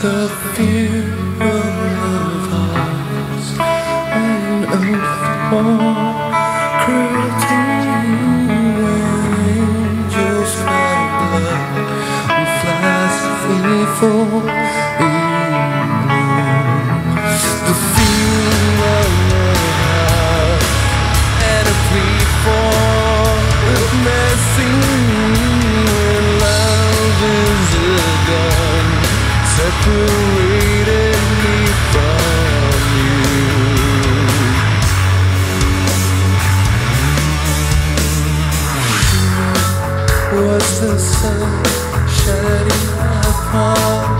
the moon painting you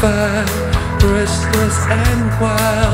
fire, restless and wild,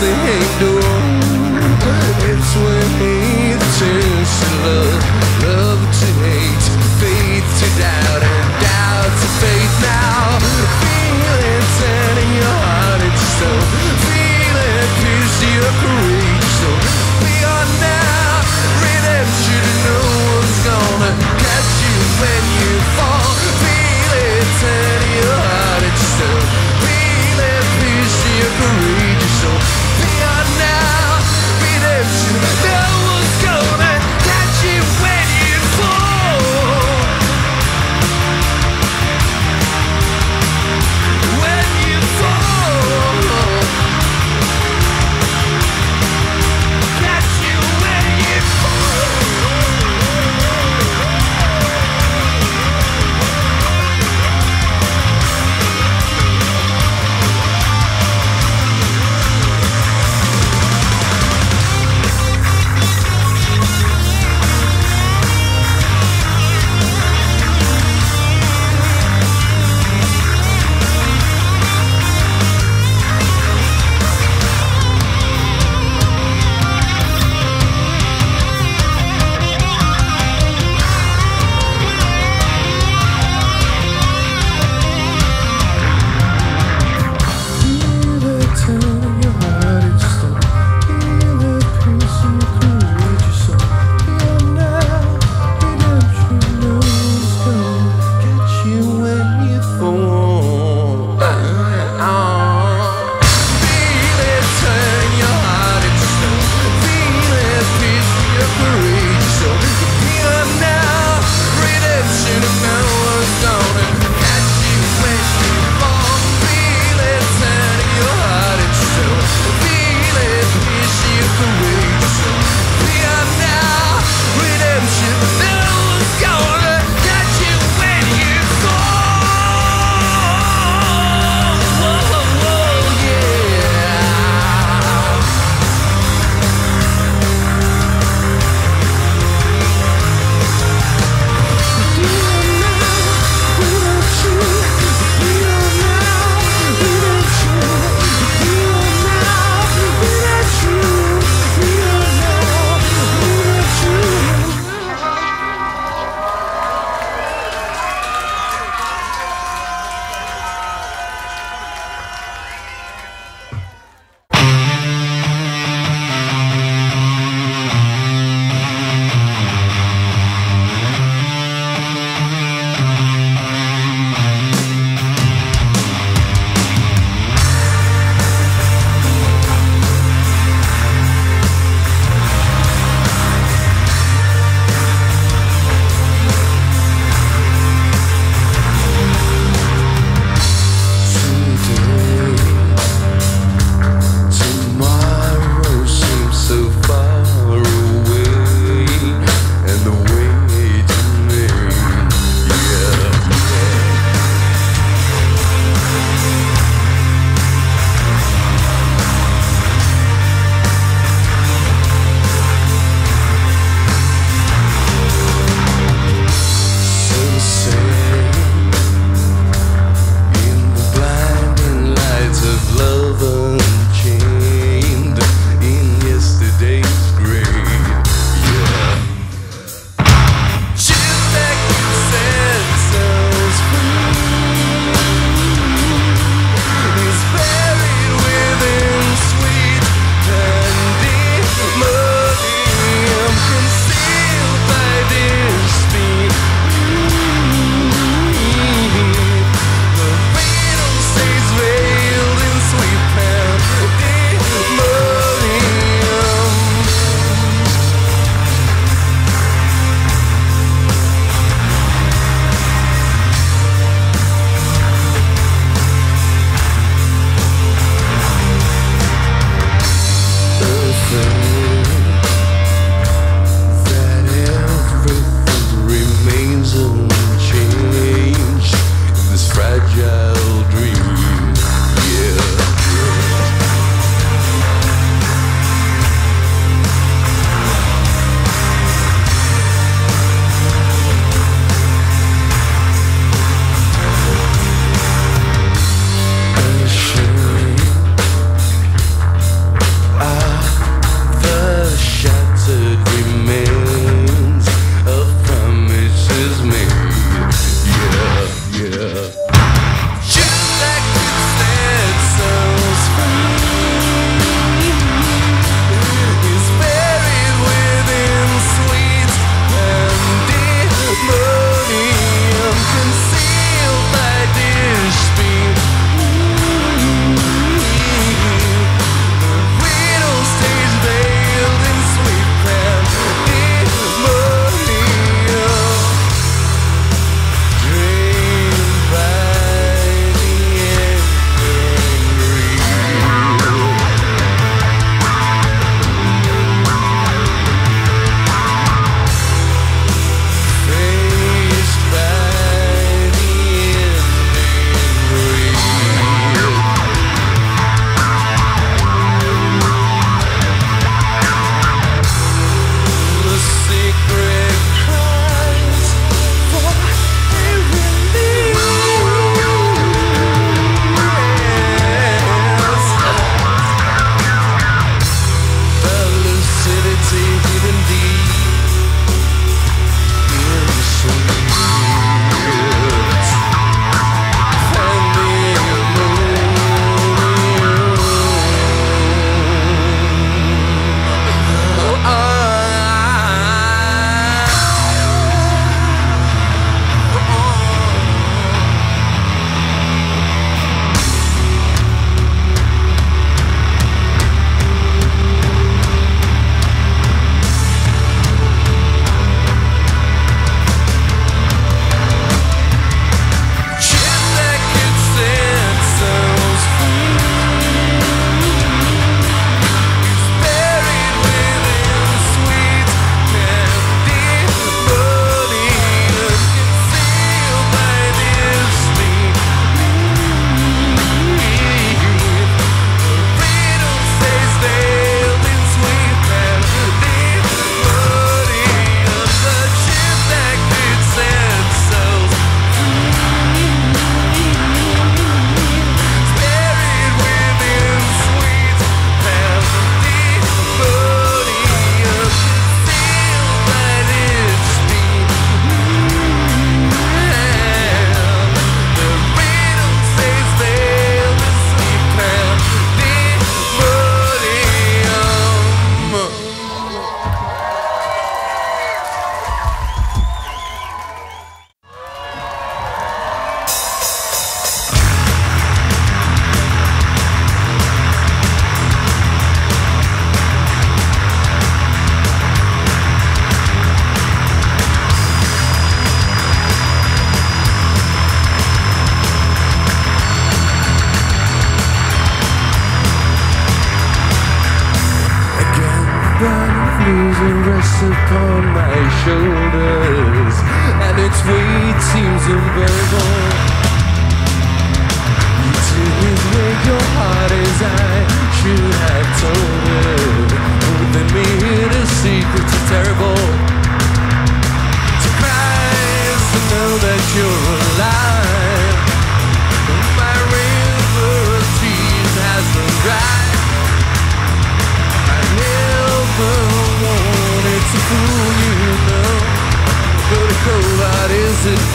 say, hey, do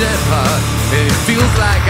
heart, it feels like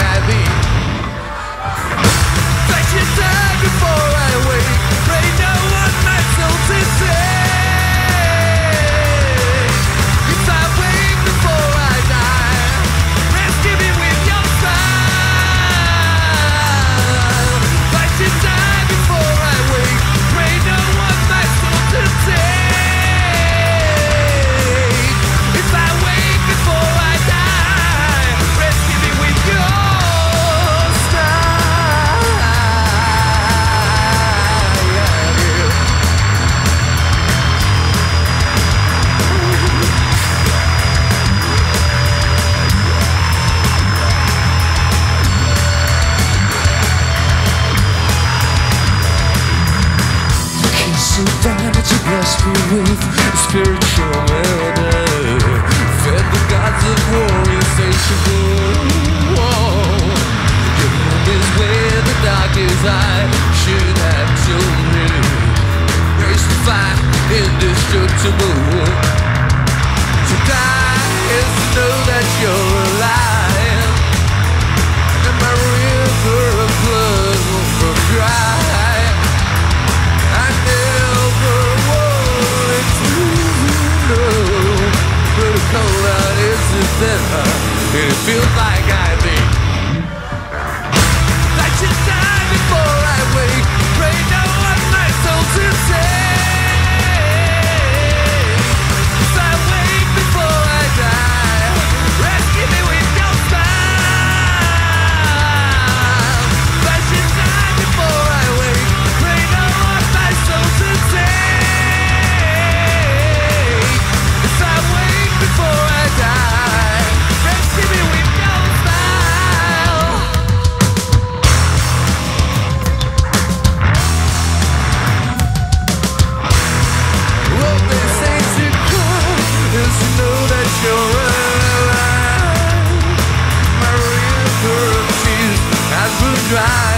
it feels like dry.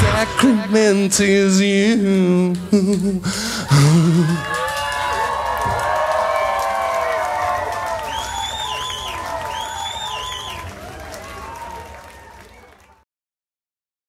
Sacrament is you.